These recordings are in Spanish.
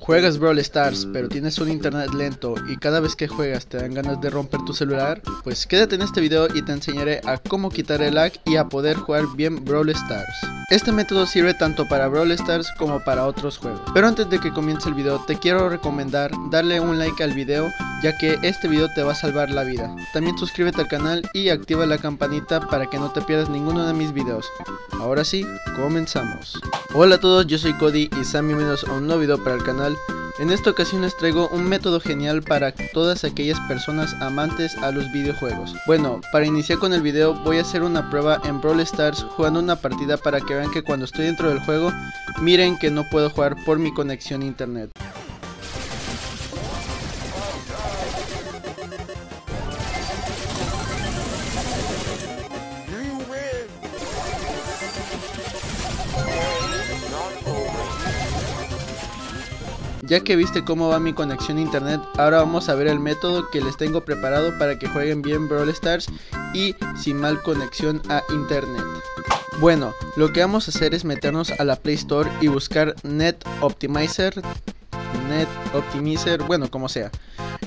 Juegas Brawl Stars, pero tienes un internet lento y cada vez que juegas te dan ganas de romper tu celular? Pues quédate en este video y te enseñaré a cómo quitar el lag y a poder jugar bien Brawl Stars. Este método sirve tanto para Brawl Stars como para otros juegos. Pero antes de que comience el video te quiero recomendar darle un like al video ya que este video te va a salvar la vida. También suscríbete al canal y activa la campanita para que no te pierdas ninguno de mis videos. Ahora sí, comenzamos. Hola a todos, yo soy Cody y sean bienvenidos a un nuevo video para el canal. En esta ocasión les traigo un método genial para todas aquellas personas amantes a los videojuegos. Bueno, para iniciar con el video voy a hacer una prueba en Brawl Stars jugando una partida para que vean que cuando estoy dentro del juego, miren que no puedo jugar por mi conexión a internet. Ya que viste cómo va mi conexión a internet, ahora vamos a ver el método que les tengo preparado para que jueguen bien Brawl Stars y sin mal conexión a internet. Bueno, lo que vamos a hacer es meternos a la Play Store y buscar Net Optimizer, Net Optimizer, bueno, como sea.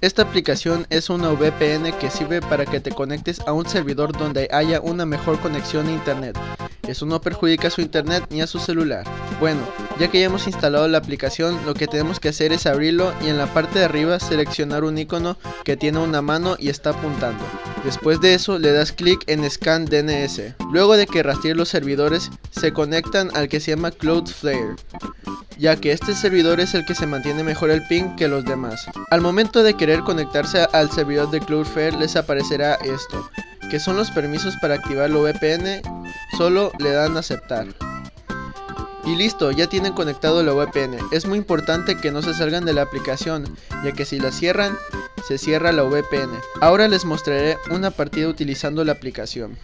Esta aplicación es una VPN que sirve para que te conectes a un servidor donde haya una mejor conexión a internet. Eso no perjudica a su internet ni a su celular. Bueno, ya que ya hemos instalado la aplicación, lo que tenemos que hacer es abrirlo y en la parte de arriba seleccionar un icono que tiene una mano y está apuntando. Después de eso le das clic en Scan DNS. Luego de que rastrees los servidores, se conectan al que se llama Cloudflare ya que este servidor es el que se mantiene mejor el ping que los demás. Al momento de querer conectarse al servidor de Cloudflare les aparecerá esto, que son los permisos para activar la VPN solo le dan aceptar. Y listo, ya tienen conectado la VPN. Es muy importante que no se salgan de la aplicación, ya que si la cierran, se cierra la VPN. Ahora les mostraré una partida utilizando la aplicación.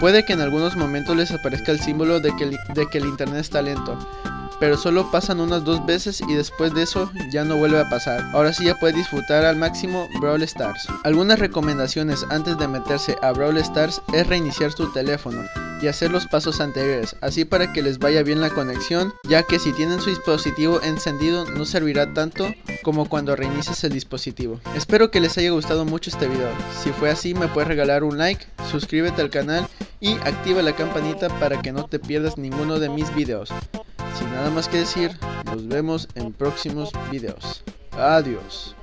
Puede que en algunos momentos les aparezca el símbolo de que el, internet está lento, pero solo pasan unas dos veces y después de eso ya no vuelve a pasar. Ahora sí ya puede disfrutar al máximo Brawl Stars. Algunas recomendaciones antes de meterse a Brawl Stars es reiniciar su teléfono y hacer los pasos anteriores, así para que les vaya bien la conexión, ya que si tienen su dispositivo encendido no servirá tanto como cuando reinicies el dispositivo. Espero que les haya gustado mucho este video, si fue así me puedes regalar un like, suscríbete al canal y activa la campanita para que no te pierdas ninguno de mis videos. Sin nada más que decir, nos vemos en próximos videos. Adiós.